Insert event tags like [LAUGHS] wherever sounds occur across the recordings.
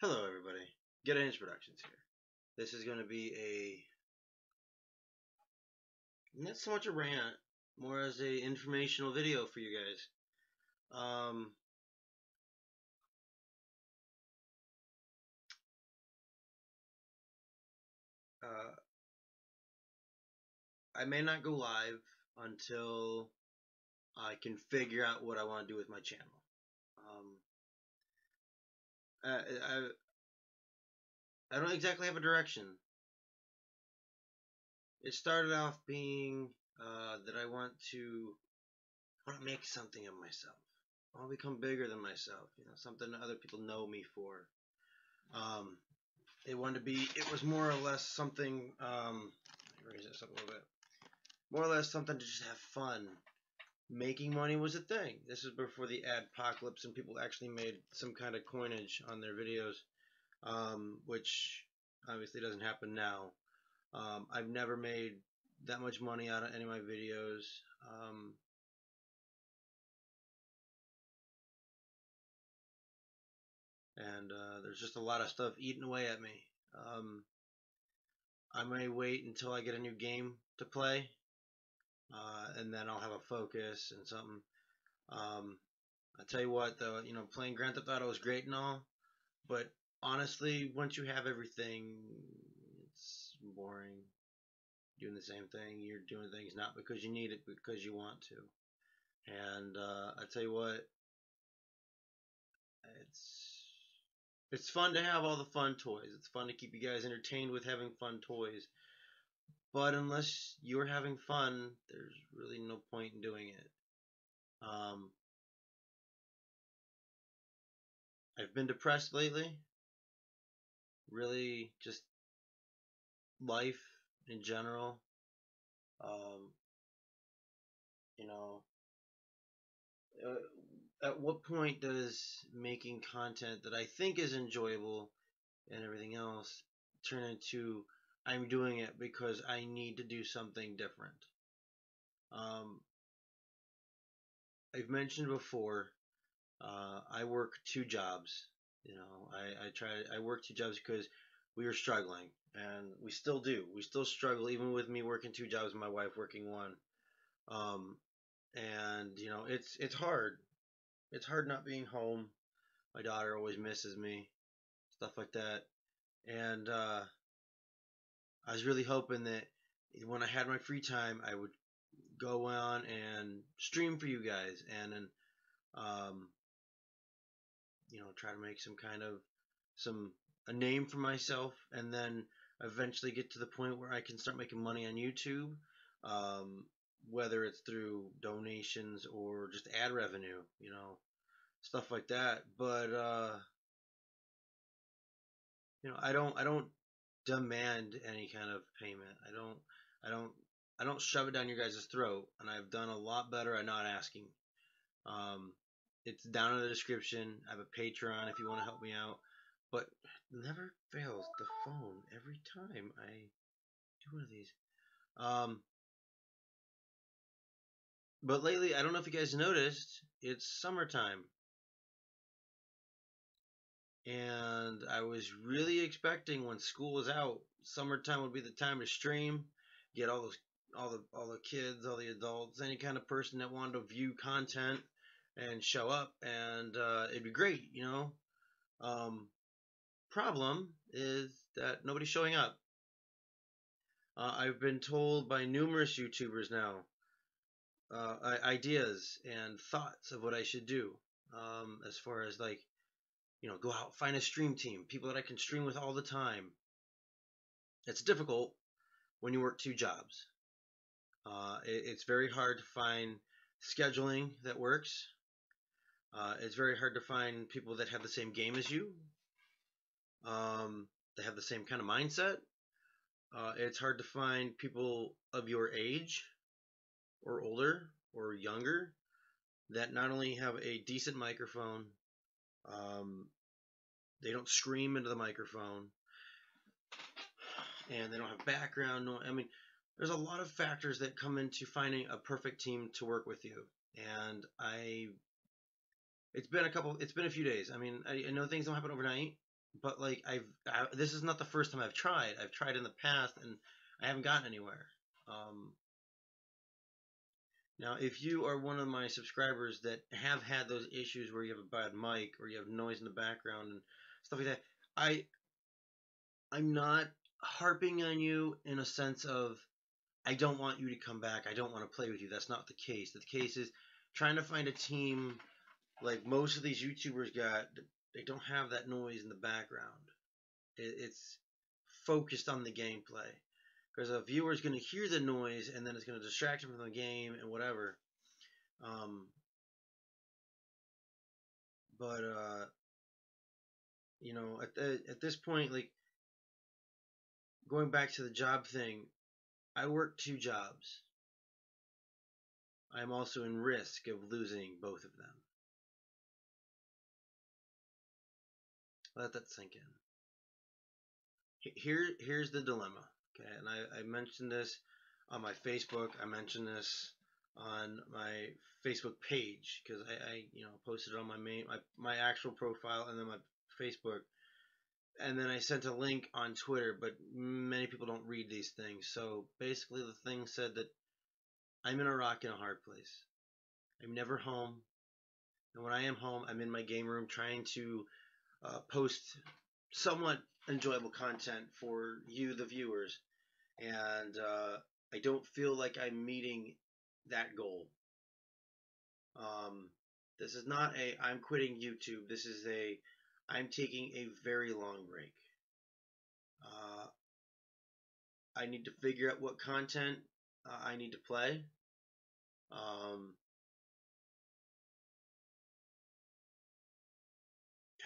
Hello, everybody. GetaHinsh Productions here. This is going to be a not so much a rant, more as a informational video for you guys. Um, uh, I may not go live until I can figure out what I want to do with my channel. Um, I, I don't exactly have a direction. It started off being uh, that I want to I want to make something of myself. I want to become bigger than myself. You know, something other people know me for. Um, it wanted to be. It was more or less something. Um, raise this up a little bit. More or less something to just have fun. Making money was a thing. This is before the adpocalypse and people actually made some kind of coinage on their videos um, which obviously doesn't happen now. Um, I've never made that much money out of any of my videos. Um, and uh, there's just a lot of stuff eating away at me. Um, I may wait until I get a new game to play, uh, and then I'll have a focus and something. Um, I tell you what, though, you know, playing Grand Theft Auto is great and all, but honestly, once you have everything, it's boring. Doing the same thing. You're doing things not because you need it, because you want to. And uh, I tell you what, it's it's fun to have all the fun toys. It's fun to keep you guys entertained with having fun toys. But unless you're having fun, there's really no point in doing it. Um, I've been depressed lately really just life in general. Um, you know, uh, at what point does making content that I think is enjoyable and everything else turn into I'm doing it because I need to do something different? Um, I've mentioned before, uh, I work two jobs. You know, I, I try I work two jobs because we were struggling and we still do. We still struggle even with me working two jobs and my wife working one. Um, and you know, it's it's hard. It's hard not being home. My daughter always misses me, stuff like that. And uh, I was really hoping that when I had my free time, I would go on and stream for you guys and and um, you know try to make some kind of some a name for myself and then eventually get to the point where I can start making money on YouTube um, whether it's through donations or just ad revenue you know stuff like that. But uh, you know I don't I don't demand any kind of payment I don't I don't I don't shove it down your guys' throat and I've done a lot better at not asking um, it's down in the description. I have a Patreon if you want to help me out. But never fails the phone every time I do one of these. Um, but lately, I don't know if you guys noticed, it's summertime. And I was really expecting when school was out, summertime would be the time to stream, get all those all the all the kids, all the adults, any kind of person that wanted to view content and show up, and uh, it'd be great, you know. Um, problem is that nobody's showing up. Uh, I've been told by numerous YouTubers now uh, ideas and thoughts of what I should do um, as far as like, you know, go out, find a stream team, people that I can stream with all the time. It's difficult when you work two jobs. Uh, it, it's very hard to find scheduling that works. Uh, it's very hard to find people that have the same game as you, um, that have the same kind of mindset. Uh, it's hard to find people of your age or older or younger that not only have a decent microphone, um, they don't scream into the microphone, and they don't have background. No, I mean, there's a lot of factors that come into finding a perfect team to work with you, and I it's been a couple. It's been a few days. I mean, I, I know things don't happen overnight. but like I've I, this is not the first time I've tried. I've tried in the past and I haven't gotten anywhere. Um, now, if you are one of my subscribers that have had those issues where you have a bad mic or you have noise in the background and stuff like that, I I'm not harping on you in a sense of I don't want you to come back. I don't want to play with you. That's not the case. The case is trying to find a team like most of these YouTubers got. They don't have that noise in the background. It, it's focused on the gameplay because a viewer is going to hear the noise and then it's going to distract them from the game and whatever. Um, but uh, you know, at the, at this point, like going back to the job thing, I work two jobs. I am also in risk of losing both of them. Let that sink in. Here, here's the dilemma. Okay, and I, I mentioned this on my Facebook. I mentioned this on my Facebook page because I, I, you know, posted it on my main, my, my actual profile and then my Facebook and then I sent a link on Twitter, but many people don't read these things. So basically, the thing said that I'm in a rock and a hard place. I'm never home, and when I am home, I'm in my game room trying to uh, post somewhat enjoyable content for you, the viewers, and uh, I don't feel like I'm meeting that goal. Um, this is not a I'm quitting YouTube. This is a I'm taking a very long break. Uh, I need to figure out what content uh, I need to play. Um,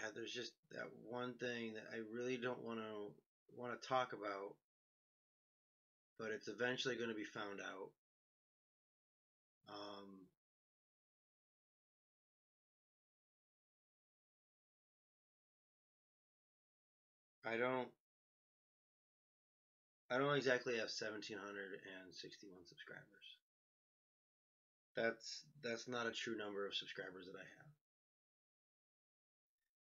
God, there's just that one thing that I really don't want to want to talk about, but it's eventually going to be found out. Um, I don't I don't exactly have 1761 subscribers. That's that's not a true number of subscribers that I have.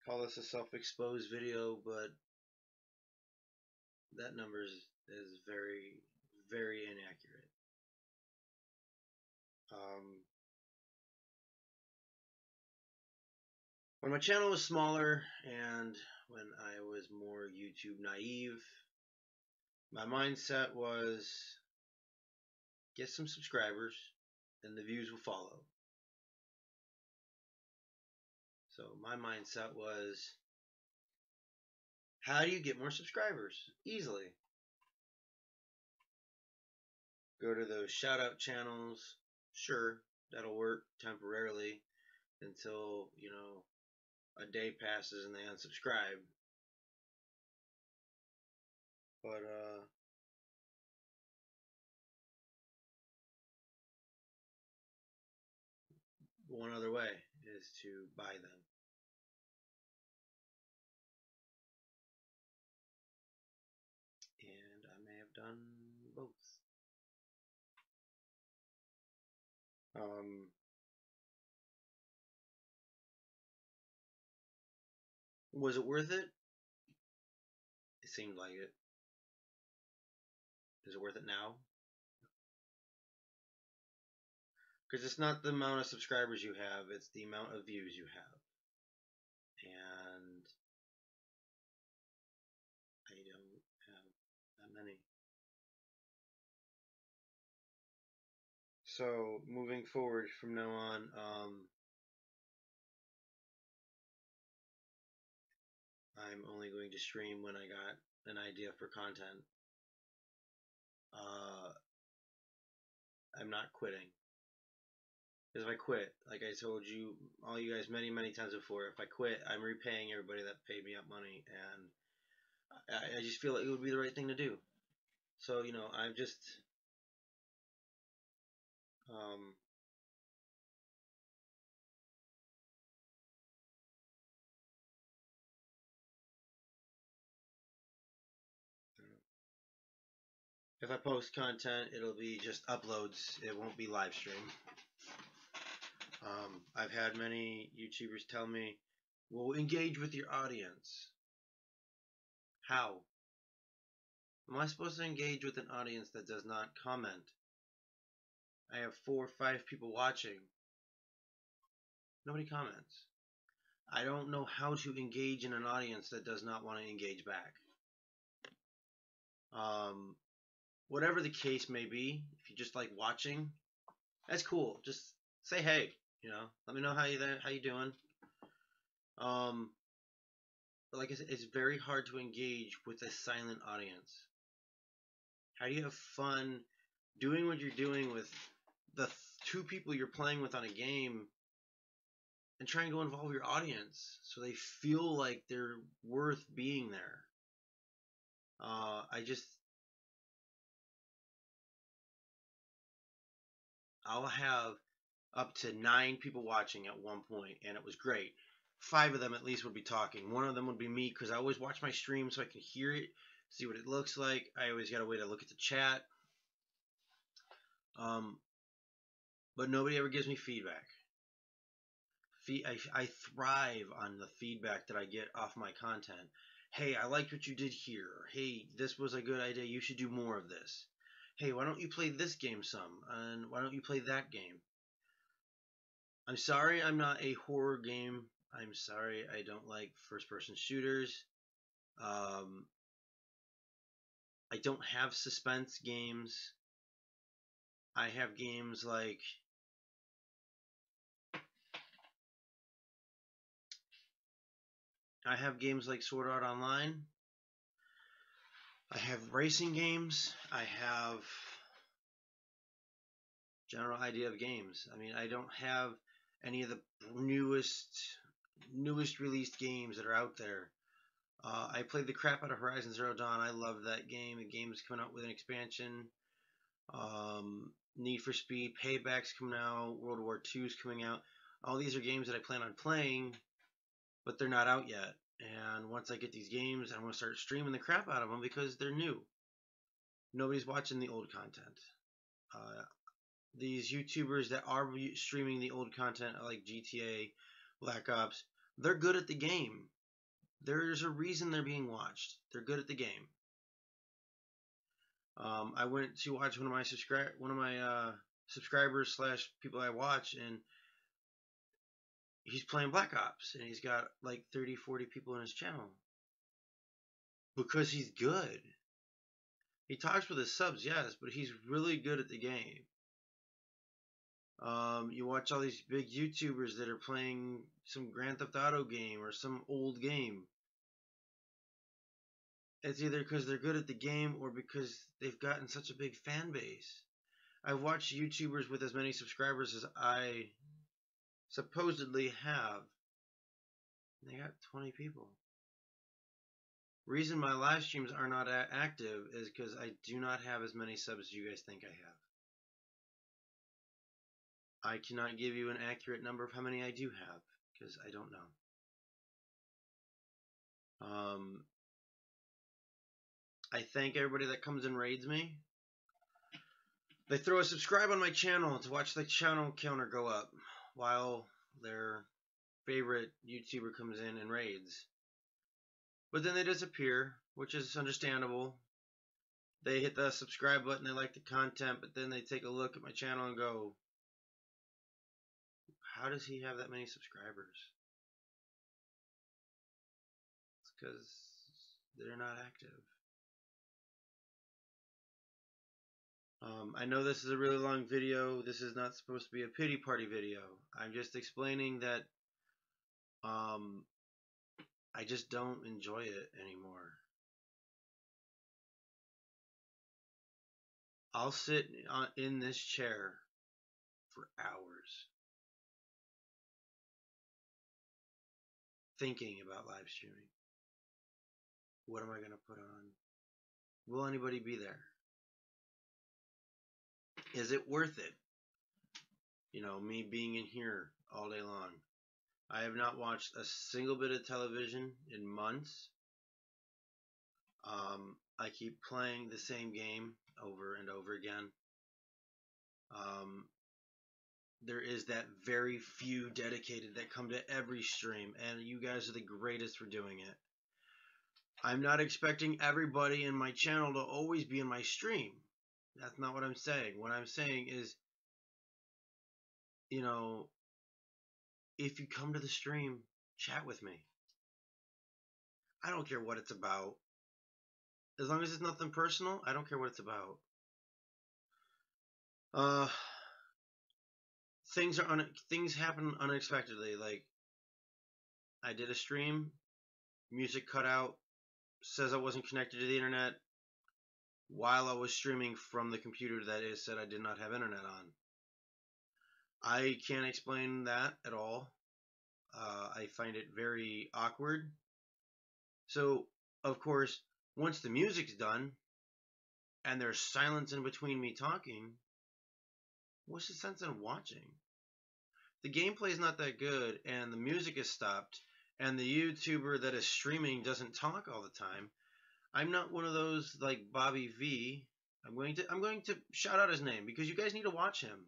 Call this a self-exposed video, but that number is, is very very inaccurate. Um, when my channel was smaller and when I was more YouTube naive. My mindset was get some subscribers and the views will follow. So my mindset was how do you get more subscribers easily? Go to those shout out channels. Sure, that'll work temporarily until, you know, a day passes and they unsubscribe. But uh one other way is to buy them. Um Was it worth it? It seemed like it. Is it worth it now? Because it's not the amount of subscribers you have, it's the amount of views you have. And So, moving forward from now on, um, I'm only going to stream when I got an idea for content. Uh, I'm not quitting. Because if I quit, like I told you, all you guys many, many times before, if I quit, I'm repaying everybody that paid me up money, and I, I just feel like it would be the right thing to do. So, you know, I've just, um, If I post content, it'll be just uploads. It won't be live stream. Um, I've had many YouTubers tell me, "Well, engage with your audience." How? Am I supposed to engage with an audience that does not comment? I have four or five people watching. Nobody comments. I don't know how to engage in an audience that does not want to engage back. Um, whatever the case may be, if you just like watching, that's cool. Just say hey, you know. Let me know how you how you doing. Um, but like I said, it's very hard to engage with a silent audience. How do you have fun doing what you're doing with the two people you're playing with on a game and trying to involve your audience so they feel like they're worth being there. Uh, I just I'll have up to nine people watching at one point, and it was great. Five of them at least would be talking. One of them would be me because I always watch my stream so I can hear it, see what it looks like. I always got a way to look at the chat. Um, but nobody ever gives me feedback. I, I thrive on the feedback that I get off my content. Hey, I liked what you did here. Hey, this was a good idea. You should do more of this hey, why don't you play this game some? And why don't you play that game? I'm sorry I'm not a horror game. I'm sorry I don't like first person shooters. Um, I don't have suspense games. I have games like I have games like Sword Art Online. I have racing games. I have general idea of games. I mean, I don't have any of the newest newest released games that are out there. Uh, I played the crap out of Horizon Zero Dawn. I love that game. The game is coming out with an expansion. Um, Need for Speed, Payback's coming out. World War II is coming out. All these are games that I plan on playing, but they're not out yet. And once I get these games, I'm going to start streaming the crap out of them because they're new. Nobody's watching the old content. Uh, these YouTubers that are streaming the old content like GTA, Black Ops, they're good at the game. There's a reason they're being watched. They're good at the game. Um, I went to watch one of my subscribe one of my uh, subscribers slash people I watch, and he's playing Black Ops and he's got like 30, 40 people in his channel. Because he's good. He talks with his subs, yes, but he's really good at the game. Um, you watch all these big YouTubers that are playing some Grand Theft Auto game or some old game. It's either because they're good at the game or because they've gotten such a big fan base. I've watched YouTubers with as many subscribers as I supposedly have. They got 20 people. Reason my live streams are not active is because I do not have as many subs as you guys think I have. I cannot give you an accurate number of how many I do have because I don't know. Um, I thank everybody that comes and raids me. They throw a subscribe on my channel to watch the channel counter go up while their favorite YouTuber comes in and raids. But then they disappear, which is understandable. They hit the subscribe button, they like the content, but then they take a look at my channel and go, How does he have that many subscribers? It's because they're not active. Um, I know this is a really long video. This is not supposed to be a pity party video. I'm just explaining that um, I just don't enjoy it anymore. I'll sit in this chair for hours thinking about live streaming. What am I going to put on? Will anybody be there? Is it worth it? You know, me being in here all day long. I have not watched a single bit of television in months. Um, I keep playing the same game over and over again. Um, there is that very few dedicated that come to every stream, and you guys are the greatest for doing it. I'm not expecting everybody in my channel to always be in my stream. That's not what I'm saying. What I'm saying is, you know, if you come to the stream, chat with me. I don't care what it's about. As long as it's nothing personal, I don't care what it's about. Uh, things are un- things happen unexpectedly. Like I did a stream, music cut out, says I wasn't connected to the internet while I was streaming from the computer that it said I did not have internet on. I can't explain that at all. Uh, I find it very awkward. So, of course, once the music's done and there's silence in between me talking, what's the sense in watching? The gameplay is not that good and the music is stopped and the YouTuber that is streaming doesn't talk all the time. I'm not one of those like Bobby V. I'm going to I'm going to shout out his name because you guys need to watch him.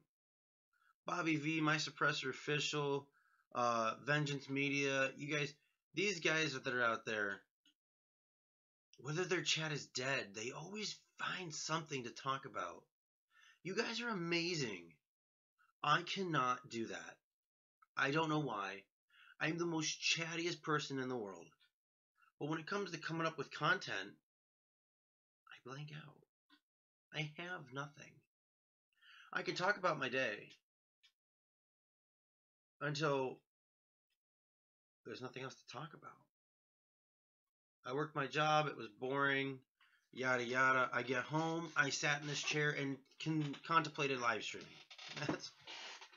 Bobby V, My Suppressor Official, uh, Vengeance Media. You guys, these guys that are out there, whether their chat is dead, they always find something to talk about. You guys are amazing. I cannot do that. I don't know why. I'm the most chattiest person in the world. But when it comes to coming up with content, I blank out. I have nothing. I could talk about my day until there's nothing else to talk about. I worked my job, it was boring, yada yada. I get home, I sat in this chair and con- contemplated live streaming. That's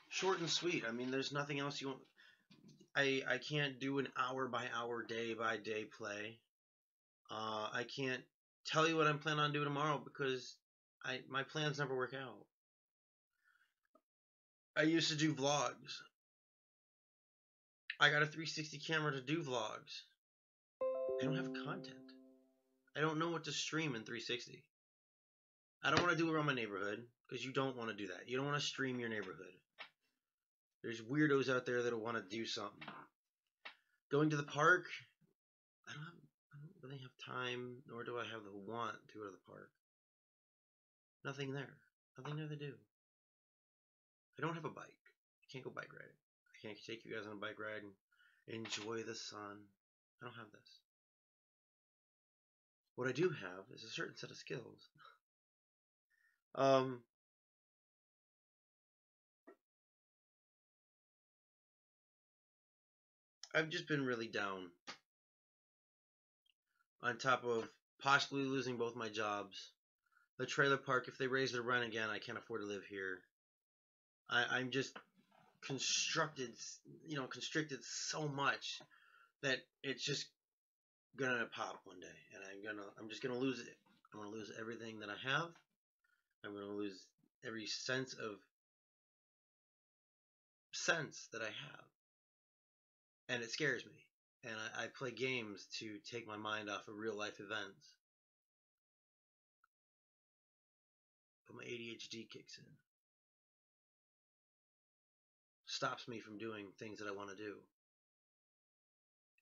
short and sweet. I mean, there's nothing else you want. I I can't do an hour by hour, day by day play. Uh, I can't tell you what I'm planning on doing tomorrow because I my plans never work out. I used to do vlogs. I got a 360 camera to do vlogs. I don't have content. I don't know what to stream in 360. I don't want to do it around my neighborhood because you don't want to do that. You don't want to stream your neighborhood. There's weirdos out there that want to do something. Going to the park, I don't have, I don't really have time, nor do I have the want to go to the park. Nothing there. Nothing there to do. I don't have a bike. I can't go bike riding. I can't take you guys on a bike ride and enjoy the sun. I don't have this. What I do have is a certain set of skills. [LAUGHS] um, I've just been really down. On top of possibly losing both my jobs. The trailer park, if they raise the rent again, I can't afford to live here. I, I'm just constructed, you know, constricted so much that it's just gonna pop one day, and I'm gonna, I'm just gonna lose it. I'm gonna lose everything that I have. I'm gonna lose every sense of sense that I have and it scares me. And I, I play games to take my mind off of real life events. But my ADHD kicks in. Stops me from doing things that I want to do.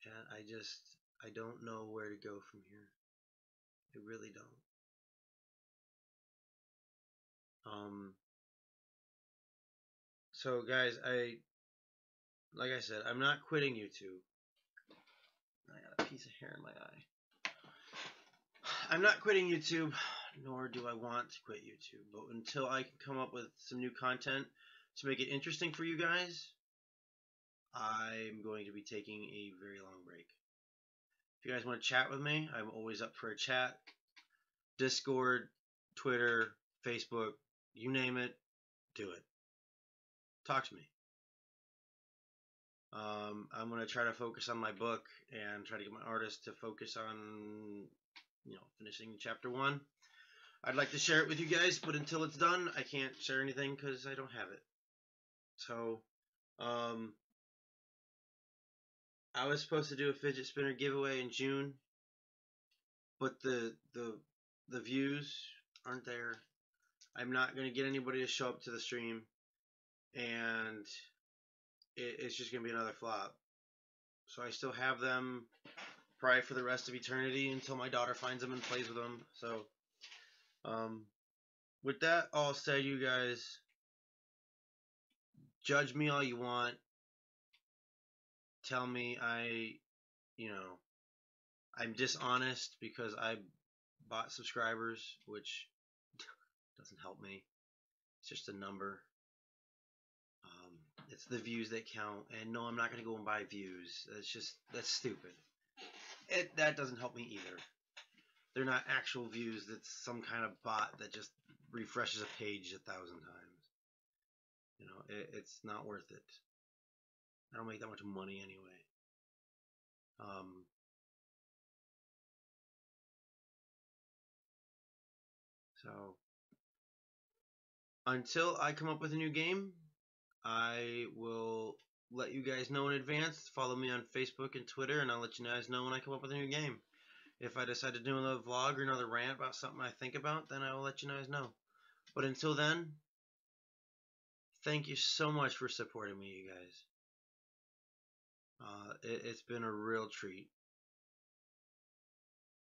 And I just, I don't know where to go from here. I really don't. Um, so guys, I like I said, I'm not quitting YouTube. I got a piece of hair in my eye. I'm not quitting YouTube, nor do I want to quit YouTube. But until I can come up with some new content to make it interesting for you guys, I'm going to be taking a very long break. If you guys want to chat with me, I'm always up for a chat. Discord, Twitter, Facebook, you name it, do it. Talk to me. Um, I'm going to try to focus on my book and try to get my artist to focus on, you know, finishing chapter one. I'd like to share it with you guys, but until it's done, I can't share anything because I don't have it. So, um, I was supposed to do a fidget spinner giveaway in June, but the the the views aren't there. I'm not going to get anybody to show up to the stream, and it, it's just gonna be another flop. So I still have them probably for the rest of eternity until my daughter finds them and plays with them. So, um, with that all said, you guys, judge me all you want. Tell me I, you know, I'm dishonest because I bought subscribers, which [LAUGHS] doesn't help me. It's just a number. It's the views that count. And no, I'm not going to go and buy views. That's just, that's stupid. It, that doesn't help me either. They're not actual views. That's some kind of bot that just refreshes a page a thousand times. You know, it, it's not worth it. I don't make that much money anyway. Um, so until I come up with a new game, I will let you guys know in advance. Follow me on Facebook and Twitter, and I'll let you guys know when I come up with a new game. If I decide to do another vlog or another rant about something I think about, then I will let you guys know. But until then, thank you so much for supporting me, you guys. Uh, it, it's been a real treat.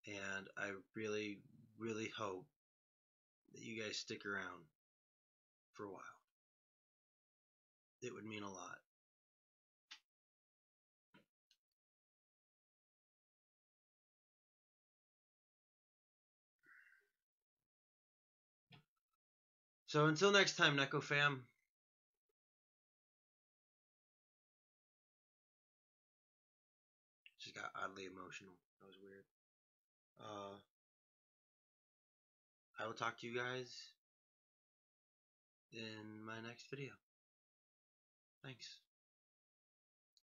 And I really, really hope that you guys stick around for a while. It would mean a lot. So until next time, Neko fam. Just got oddly emotional. That was weird. Uh, I will talk to you guys in my next video. Thanks.